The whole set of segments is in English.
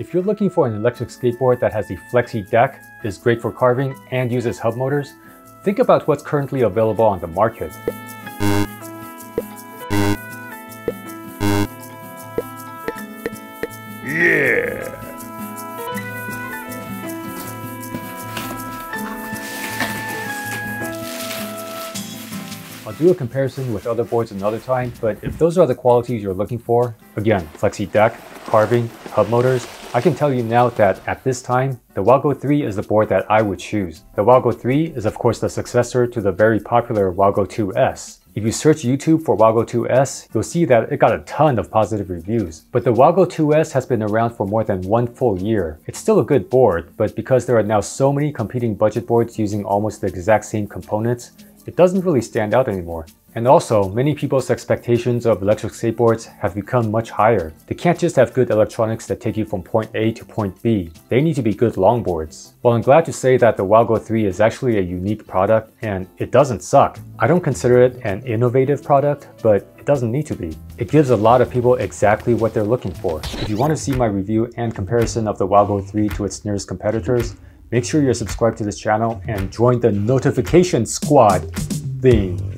If you're looking for an electric skateboard that has a flexi deck, is great for carving, and uses hub motors, think about what's currently available on the market. Yeah! I'll do a comparison with other boards another time, but if those are the qualities you're looking for, again, flexi deck, carving, hub motors, I can tell you now that at this time, the WowGo 3 is the board that I would choose. The WowGo 3 is of course the successor to the very popular WowGo 2S. If you search YouTube for WowGo 2S, you'll see that it got a ton of positive reviews. But the WowGo 2S has been around for more than one full year. It's still a good board, but because there are now so many competing budget boards using almost the exact same components, it doesn't really stand out anymore. And also, many people's expectations of electric skateboards have become much higher. They can't just have good electronics that take you from point A to point B. They need to be good longboards. Well, I'm glad to say that the WowGo 3 is actually a unique product and it doesn't suck. I don't consider it an innovative product, but it doesn't need to be. It gives a lot of people exactly what they're looking for. If you want to see my review and comparison of the WowGo 3 to its nearest competitors, make sure you're subscribed to this channel and join the notification squad thing.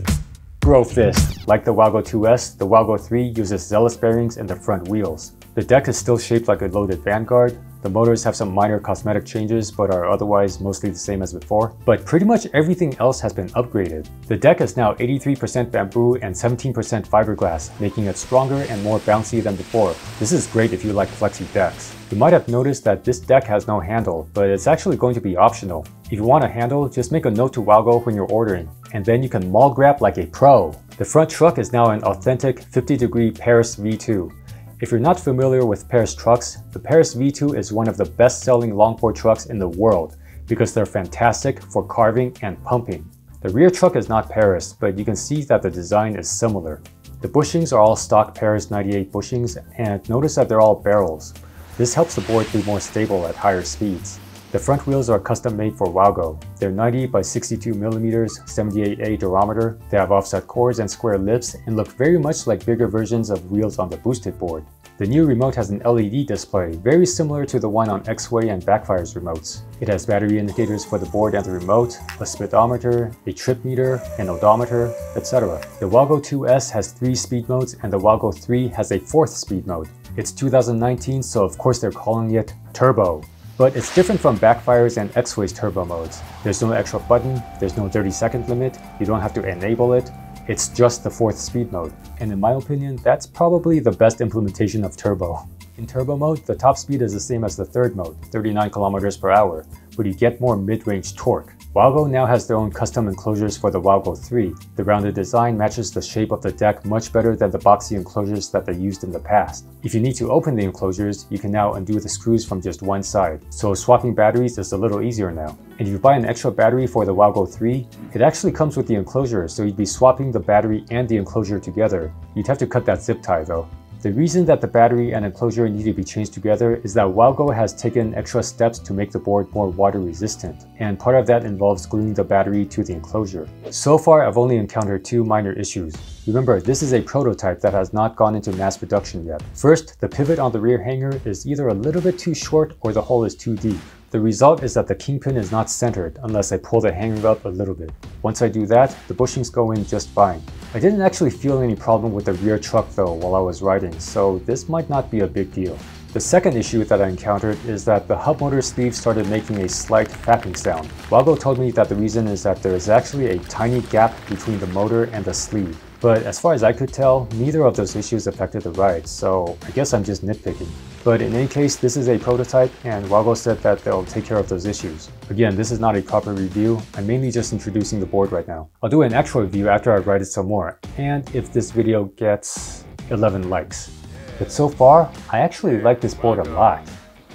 Grow Fist. Like the WowGo 2S, the WowGo 3 uses Zealous bearings in the front wheels. The deck is still shaped like a loaded Vanguard, the motors have some minor cosmetic changes but are otherwise mostly the same as before. But pretty much everything else has been upgraded. The deck is now 83% bamboo and 17% fiberglass, making it stronger and more bouncy than before. This is great if you like flexi decks. You might have noticed that this deck has no handle, but it's actually going to be optional. If you want a handle, just make a note to WowGo when you're ordering, and then you can mall grab like a pro. The front truck is now an authentic 50 degree Paris V2. If you're not familiar with Paris trucks, the Paris V2 is one of the best-selling longboard trucks in the world because they're fantastic for carving and pumping. The rear truck is not Paris, but you can see that the design is similar. The bushings are all stock Paris 98 bushings, and notice that they're all barrels. This helps the board be more stable at higher speeds. The front wheels are custom made for WowGo. They're 90 by 62 millimeters, 78A durometer. They have offset cores and square lips and look very much like bigger versions of wheels on the boosted board. The new remote has an LED display, very similar to the one on Exway and Backfire's remotes. It has battery indicators for the board and the remote, a speedometer, a trip meter, an odometer, etc. The WowGo 2S has three speed modes and the WowGo 3 has a fourth speed mode. It's 2019, so of course they're calling it Turbo. But it's different from Backfires and Exway's turbo modes. There's no extra button, there's no 30 second limit, you don't have to enable it, it's just the fourth speed mode. And in my opinion, that's probably the best implementation of turbo. In turbo mode, the top speed is the same as the third mode, 39 kilometers per hour, but you get more mid-range torque. WowGo now has their own custom enclosures for the WowGo 3. The rounded design matches the shape of the deck much better than the boxy enclosures that they used in the past. If you need to open the enclosures, you can now undo the screws from just one side, so swapping batteries is a little easier now. And if you buy an extra battery for the WowGo 3, it actually comes with the enclosure, so you'd be swapping the battery and the enclosure together. You'd have to cut that zip tie though. The reason that the battery and enclosure need to be changed together is that WowGo has taken extra steps to make the board more water resistant, and part of that involves gluing the battery to the enclosure. So far, I've only encountered two minor issues. Remember, this is a prototype that has not gone into mass production yet. First, the pivot on the rear hanger is either a little bit too short or the hole is too deep. The result is that the kingpin is not centered unless I pull the hanger up a little bit. Once I do that, the bushings go in just fine. I didn't actually feel any problem with the rear truck though while I was riding, so this might not be a big deal. The second issue that I encountered is that the hub motor sleeve started making a slight fapping sound. WowGo told me that the reason is that there is actually a tiny gap between the motor and the sleeve. But as far as I could tell, neither of those issues affected the ride, so I guess I'm just nitpicking. But in any case, this is a prototype and WowGo said that they'll take care of those issues. Again, this is not a proper review, I'm mainly just introducing the board right now. I'll do an actual review after I ride it some more, and if this video gets 11 likes. But so far, I actually like this board a lot.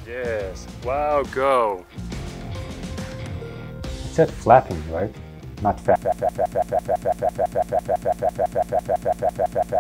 Yes, wow, go. It said flapping, right? not fat. Ta ta ta ta ta ta ta.